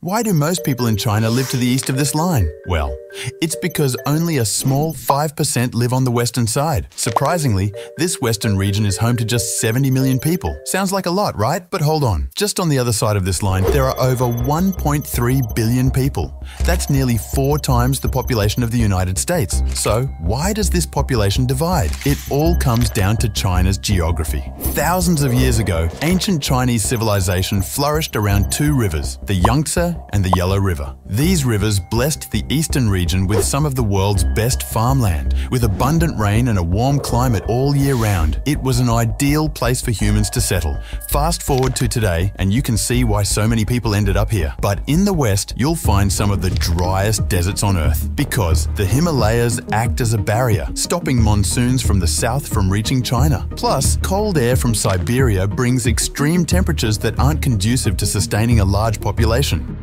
Why do most people in China live to the east of this line? Well, it's because only a small 5% live on the western side. Surprisingly, this western region is home to just 70 million people. Sounds like a lot, right? But hold on. Just on the other side of this line, there are over 1.3 billion people. That's nearly four times the population of the United States. So, why does this population divide? It all comes down to China's geography. Thousands of years ago, ancient Chinese civilization flourished around two rivers, the Yangtze and the Yellow River. These rivers blessed the eastern region with some of the world's best farmland. With abundant rain and a warm climate all year round, it was an ideal place for humans to settle. Fast forward to today, and you can see why so many people ended up here. But in the west, you'll find some of the driest deserts on Earth because the Himalayas act as a barrier, stopping monsoons from the south from reaching China. Plus, cold air from Siberia brings extreme temperatures that aren't conducive to sustaining a large population.